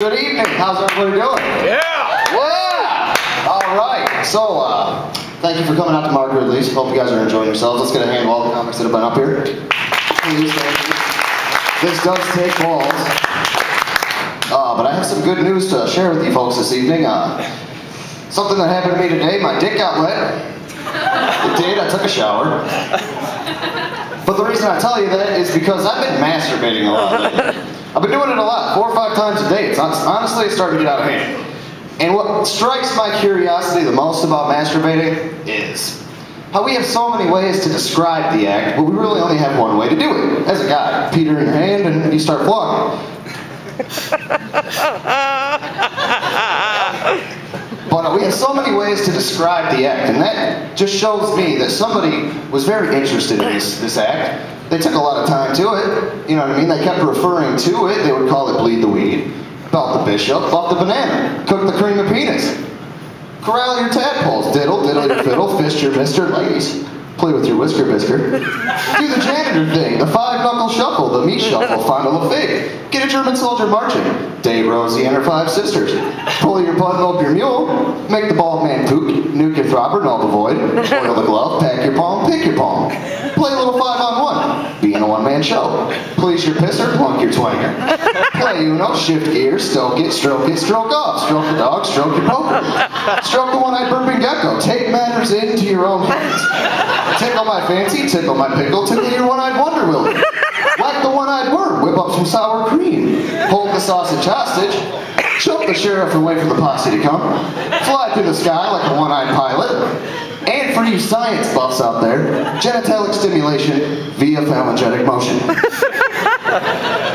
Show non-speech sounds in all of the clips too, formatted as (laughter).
Good evening. How's everybody doing? Yeah! Yeah! All right. So, uh, thank you for coming out to Mark Ridley's. Hope you guys are enjoying yourselves. Let's get a hand all the comics that have been up here. Please. This does take balls. Uh, but I have some good news to share with you folks this evening. Uh, something that happened to me today. My dick got wet. It did. I took a shower. But the reason I tell you that is because I've been masturbating a lot lately. I've been doing it a lot, four or five times a day. It's hon- honestly it's starting to get out of hand. And what strikes my curiosity the most about masturbating is how we have so many ways to describe the act, but we really only have one way to do it. As a guy, Peter in your hand, and you start flogging. (laughs) But uh, we have so many ways to describe the act, and that just shows me that somebody was very interested in this, this act. They took a lot of time to it. You know what I mean? They kept referring to it. They would call it bleed the weed, belt the bishop, buff the banana, cook the cream of penis, corral your tadpoles, diddle, diddle your fiddle, fist your mister, ladies. Play with your whisker whisker. Do the janitor thing, the five knuckle shuffle, the meat shuffle, fondle a fig. Get a German soldier marching. Dave Rosie and her five sisters. Pull your button up your mule. Make the bald man pook. Nuke your throbber, null the void. Oil the glove, pack your palm, pick your palm. Play a little five on one. Be in a one man show. Police your pisser, plunk your twanger. Play Uno, shift gears, stoke it, stroke it, stroke off. Stroke the dog, stroke your poker. Stroke the one eyed burping gecko. Take matters into your own hands. Tickle my fancy, tickle my pickle, tickle your one-eyed wonder willy. The one-eyed worm, whip up some sour cream. Hold the sausage hostage. Choke the sheriff and wait for the posse to come. Fly through the sky like a one-eyed pilot. And for you science buffs out there, genitalic stimulation via phalangetic motion.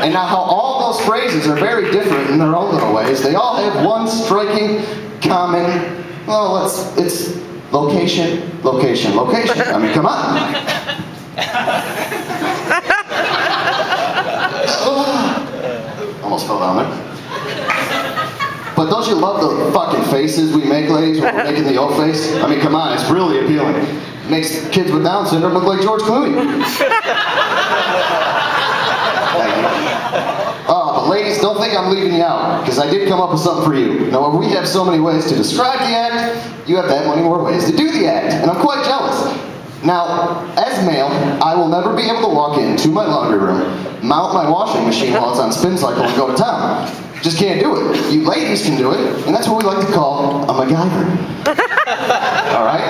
And now how all those phrases are very different in their own little ways, they all have one striking common, well, it's, it's location, location, location. I mean, come on. Almost fell down there. But don't you love the fucking faces we make, ladies, when we're (laughs) making the O face? I mean, come on, it's really appealing. Makes kids with Down syndrome look like George Clooney. (laughs) Uh, but ladies, don't think I'm leaving you out, because I did come up with something for you. Now, where we have so many ways to describe the act, you have that many more ways to do the act, and I'm quite jealous. Now, as male, I will never be able to walk into my laundry room, mount my washing machine while it's on spin cycle, and go to town. Just can't do it. You ladies can do it, and that's what we like to call a MacGyver. (laughs) All right?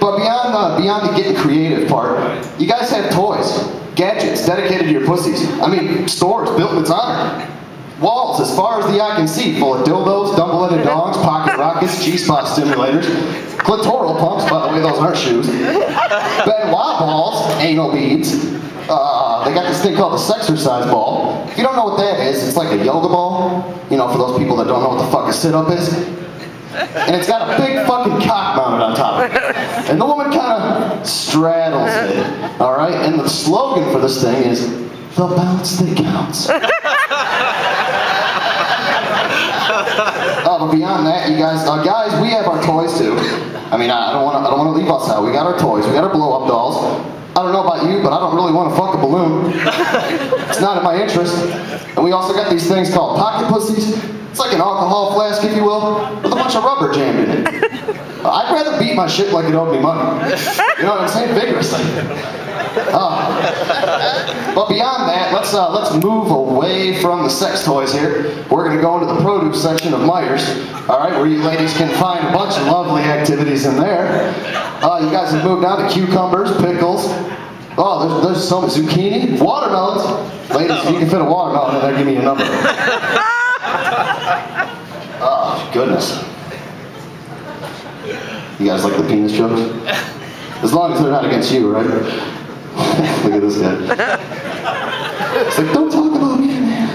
But beyond uh, beyond the getting creative part, you guys have toys, gadgets dedicated to your pussies. I mean, stores built in its honor. Walls as far as the eye can see, full of dildos, double-headed dogs, pocket (laughs) rockets, G-spot stimulators, clitoral pumps. By the way, those aren't shoes. (laughs) Ben Wa balls, anal beads. Uh, they got this thing called the sexercise ball. If you don't know what that is, it's like a yoga ball. You know, for those people that don't know what the fuck a sit-up is and it's got a big fucking cock mounted on top of it. And the woman kind of straddles it, all right? And the slogan for this thing is, the bounce that counts. (laughs) Oh, but beyond that, you guys, uh, guys, we have our toys too. I mean, I don't want to, I don't want to leave us out. We got our toys. We got our blow-up dolls. I don't know about you, but I don't really want to fuck a balloon. (laughs) It's not in my interest. And we also got these things called pocket pussies. It's like an alcohol flask, if you will, with a bunch of rubber jammed in it. (laughs) I'd rather beat my shit like it owed me money. You know what I'm saying? Vigorously. (laughs) Uh, but beyond that, let's uh, let's move away from the sex toys here. We're going to go into the produce section of Meijers. All right, where you ladies can find a bunch of lovely activities in there. Uh, you guys have moved down to cucumbers, pickles. Oh, there's, there's some zucchini, watermelons. Ladies, if you can fit a watermelon in there, give me your number. (laughs) Oh, goodness. You guys like the penis jokes? As long as they're not against you, right? At this guy. It's like, don't talk about me, man.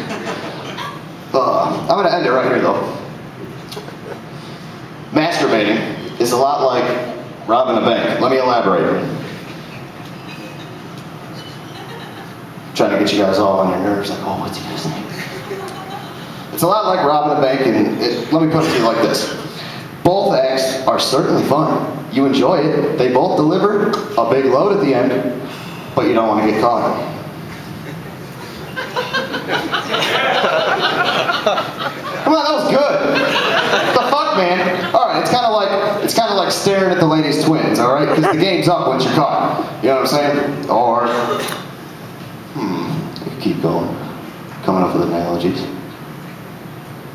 Uh, I'm gonna end it right here, though. Masturbating is a lot like robbing a bank. Let me elaborate. Trying to get you guys all on your nerves, like, oh, what's he gonna say? It's a lot like robbing a bank, and it, let me put it to you like this. Both acts are certainly fun. You enjoy it. They both deliver a big load at the end, but you don't want to get caught. Come on, that was good. the fuck, man? All right, it's kind of like it's kind of like staring at the lady's twins, all right? Because the game's up once you're caught. You know what I'm saying? Or, hmm, keep going. Coming up with analogies.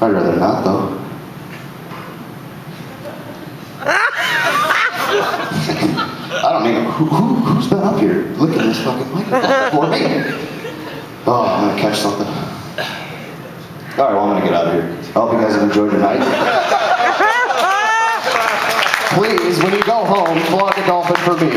I'd rather not, though. Who, who, who's been up here looking at this fucking microphone before me? Oh, I'm gonna catch something. All right, well, I'm gonna get out of here. I hope you guys have enjoyed your night. (laughs) Please, when you go home, flog a dolphin for me.